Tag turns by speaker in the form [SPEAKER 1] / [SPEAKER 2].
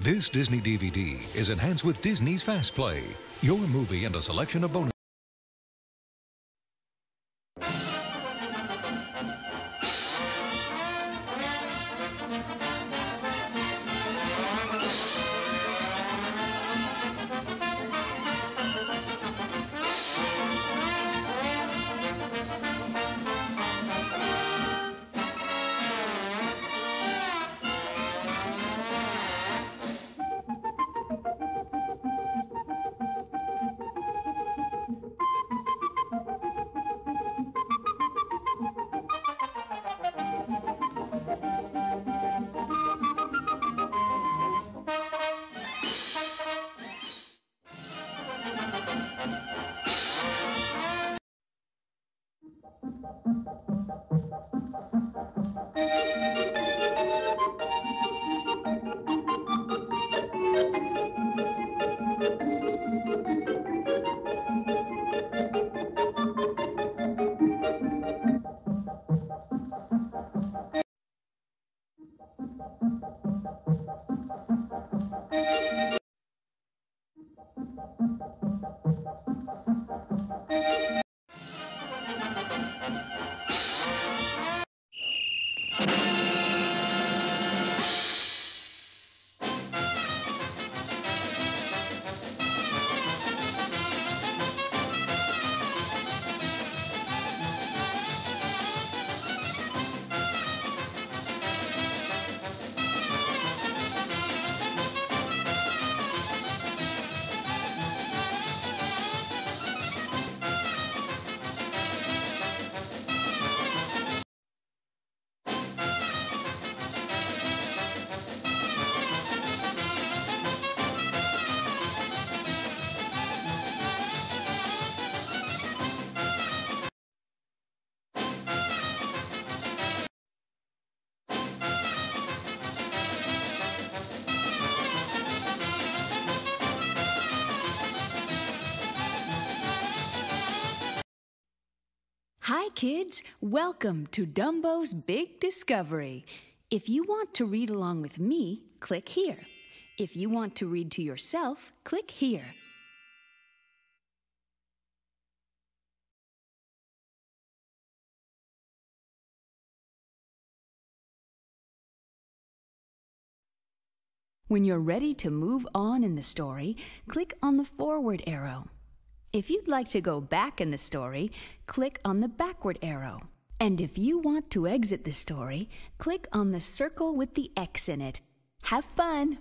[SPEAKER 1] This Disney DVD is enhanced with Disney's Fast Play, your movie and a selection of bonus.
[SPEAKER 2] Hi, kids. Welcome to Dumbo's Big Discovery. If you want to read along with me, click here. If you want to read to yourself, click here. When you're ready to move on in the story, click on the forward arrow. If you'd like to go back in the story, click on the backward arrow. And if you want to exit the story, click on the circle with the X in it. Have fun!